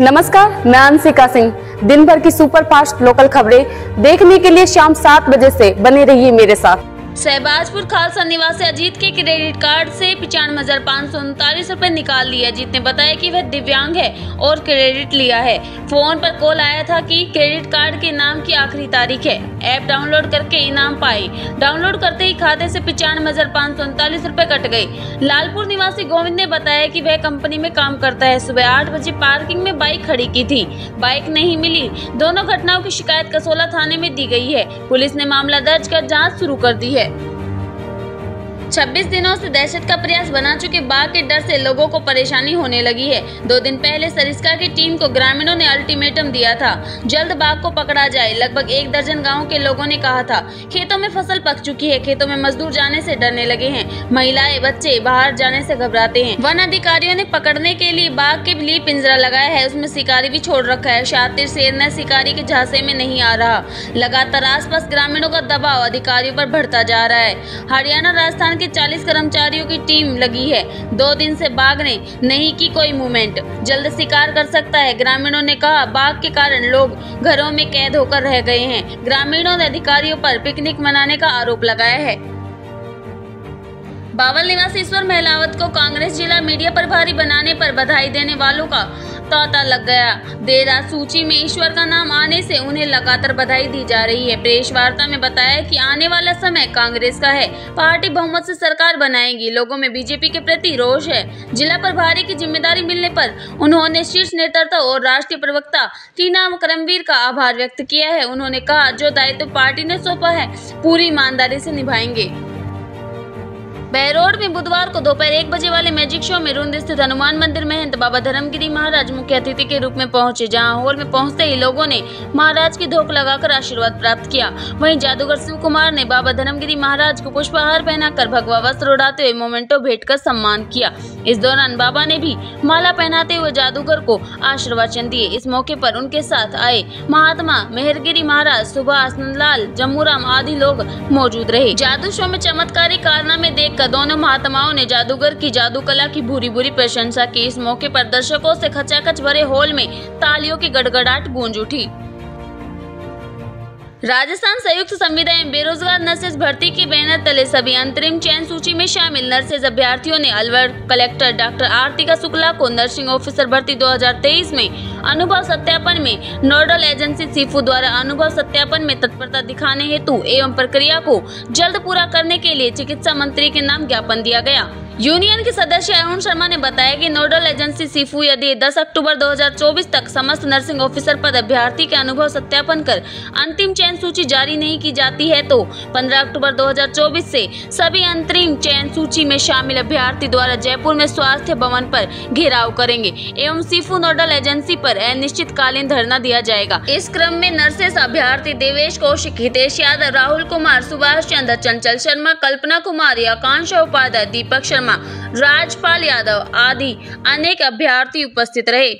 नमस्कार, मैं अंशिका सिंह। दिन भर की सुपर फास्ट लोकल खबरें देखने के लिए शाम सात बजे से बने रहिए मेरे साथ। सहबाजपुर खालसा निवासी अजीत के क्रेडिट कार्ड से पिचानवे हज़ार पाँच सौ उनतालीस रूपए निकाल लिए। अजीत ने बताया कि वह दिव्यांग है और क्रेडिट लिया है। फ़ोन पर कॉल आया था कि क्रेडिट कार्ड के नाम की आखिरी तारीख है। ऐप डाउनलोड करके इनाम पाए। डाउनलोड करते ही खाते से पिचानवे हज़ार पाँच सौ उनतालीस रूपए कट गई लालपुर निवासी गोविंद ने बताया की वह कंपनी में काम करता है। सुबह आठ बजे पार्किंग में बाइक खड़ी की थी। बाइक नहीं मिली। दोनों घटनाओं की शिकायत कसोला थाने में दी गई है। पुलिस ने मामला दर्ज कर जाँच शुरू कर दी है। 26 दिनों से दहशत का प्रयास बना चुके बाघ के डर से लोगों को परेशानी होने लगी है। दो दिन पहले सरिस्का की टीम को ग्रामीणों ने अल्टीमेटम दिया था। जल्द बाघ को पकड़ा जाए, लगभग एक दर्जन गाँव के लोगों ने कहा था। खेतों में फ़सल पक चुकी है, खेतों में मजदूर जाने से डरने लगे हैं। महिलाएँ, बच्चे बाहर जाने से घबराते हैं। वन अधिकारियों ने पकड़ने के लिए बाघ के लिए पिंजरा लगाया है, उसमें शिकारी भी छोड़ रखा है। शातिर शेर न शिकारी के झांसे में नहीं आ रहा। लगातार आसपास ग्रामीणों का दबाव अधिकारियों पर बढ़ता जा रहा है। हरियाणा राजस्थान के 40 कर्मचारियों की टीम लगी है। दो दिन से बाघ ने नहीं की कोई मूवमेंट जल्द शिकार कर सकता है। ग्रामीणों ने कहा, बाघ के कारण लोग घरों में कैद होकर रह गए हैं। ग्रामीणों ने अधिकारियों पर पिकनिक मनाने का आरोप लगाया है। बावल निवासी ईश्वर महलावत को कांग्रेस जिला मीडिया प्रभारी बनाने पर बधाई देने वालों का तांता लग गया। देर रात सूची में ईश्वर का नाम आने से उन्हें लगातार बधाई दी जा रही है। प्रेस वार्ता में बताया कि आने वाला समय कांग्रेस का है। पार्टी बहुमत से सरकार बनाएगी। लोगों में बीजेपी के प्रति रोष है। जिला प्रभारी की ज़िम्मेदारी मिलने पर उन्होंने शीर्ष नेतृत्व और राष्ट्रीय प्रवक्ता टीना करमवीर का आभार व्यक्त किया है। उन्होंने कहा, जो दायित्व पार्टी ने सौंपा है, पूरी ईमानदारी से निभाएँगे। बहरोड में बुधवार को दोपहर एक बजे वाले मैजिक शो में रुंद स्थित हनुमान मंदिर महंत बाबा धर्मगिरी महाराज मुख्य अतिथि के रूप में पहुँचे, जहाँ हॉल में पहुँचते ही लोगों ने महाराज की धोख लगाकर आशीर्वाद प्राप्त किया। वहीं जादूगर शिव कुमार ने बाबा धर्मगिरी महाराज को पुष्पहार पहनाकर भगवा वस्त्र उड़ाते हुए मोमेंटो भेंट कर सम्मान किया। इस दौरान बाबा ने भी माला पहनाते हुए जादूगर को आशीर्वाचन दिए। इस मौके पर उनके साथ आए महात्मा मेहरगिरी महाराज, सुभाष नंदलाल, जम्मूराम आदि लोग मौजूद रहे। जादू शो में चमत्कारी कारना कारनामे देखकर दोनों महात्माओं ने जादूगर की जादू कला की भूरी भूरी प्रशंसा की। इस मौके पर दर्शकों से खचाखच भरे हॉल में तालियों की गड़गड़ाहट गूंज उठी। राजस्थान संयुक्त संविदा एवं बेरोजगार नर्सेज भर्ती के बैनर तले सभी अंतरिम चयन सूची में शामिल। नर्सेज अभ्यर्थियों ने अलवर कलेक्टर डॉक्टर आरती का शुक्ला को नर्सिंग ऑफिसर भर्ती 2023 में अनुभव सत्यापन में नोडल एजेंसी सीफू द्वारा अनुभव सत्यापन में तत्परता दिखाने हेतु एवं प्रक्रिया को जल्द पूरा करने के लिए चिकित्सा मंत्री के नाम ज्ञापन दिया गया। यूनियन के सदस्य अरुण शर्मा ने बताया कि नोडल एजेंसी सीफू यदि 10 अक्टूबर 2024 तक समस्त नर्सिंग ऑफिसर पद अभ्यर्थी के अनुभव सत्यापन कर अंतिम चयन सूची जारी नहीं की जाती है तो 15 अक्टूबर 2024 से सभी अंतरिम चयन सूची में शामिल अभ्यर्थी द्वारा जयपुर में स्वास्थ्य भवन पर घेराव करेंगे। एवं सीफू नोडल एजेंसी पर अनिश्चितकालीन धरना दिया जाएगा। इस क्रम में नर्सेस अभ्यार्थी देवेश कौशिक, हितेश यादव, राहुल कुमार, सुभाष चंद्र, चंचल शर्मा, कल्पना कुमारी, आकांक्षा उपाध्याय, दीपक शर्मा, राजपाल यादव आदि अनेक अभ्यर्थी उपस्थित रहे।